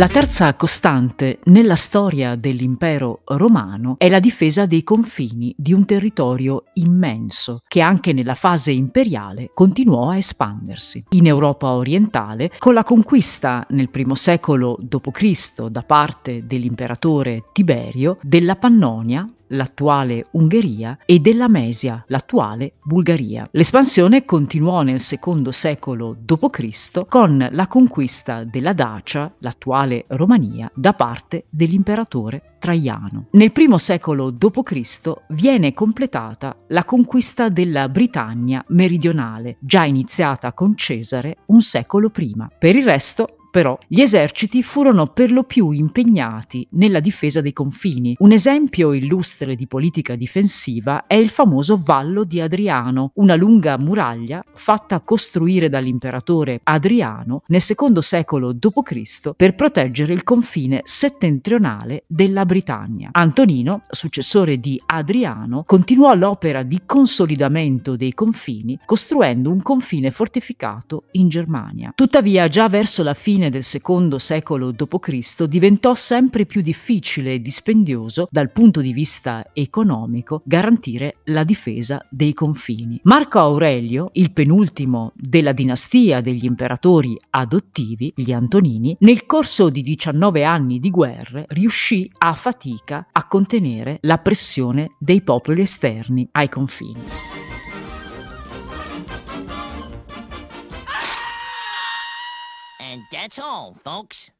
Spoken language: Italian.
La terza costante nella storia dell'impero romano è la difesa dei confini di un territorio immenso che anche nella fase imperiale continuò a espandersi. In Europa orientale, con la conquista nel primo secolo d.C. da parte dell'imperatore Tiberio della Pannonia, l'attuale Ungheria, e della Mesia, l'attuale Bulgaria. L'espansione continuò nel secondo secolo d.C. con la conquista della Dacia, l'attuale Romania, da parte dell'imperatore Traiano. Nel primo secolo d.C. viene completata la conquista della Britannia meridionale, già iniziata con Cesare un secolo prima. Per il resto però gli eserciti furono per lo più impegnati nella difesa dei confini. Un esempio illustre di politica difensiva è il famoso Vallo di Adriano, una lunga muraglia fatta costruire dall'imperatore Adriano nel secondo secolo d.C. per proteggere il confine settentrionale della Britannia. Antonino, successore di Adriano, continuò l'opera di consolidamento dei confini costruendo un confine fortificato in Germania. Tuttavia, già verso la fine fine del secondo secolo d.C. diventò sempre più difficile e dispendioso dal punto di vista economico garantire la difesa dei confini. Marco Aurelio, il penultimo della dinastia degli imperatori adottivi, gli Antonini, nel corso di 19 anni di guerre riuscì a fatica a contenere la pressione dei popoli esterni ai confini. And that's all, folks.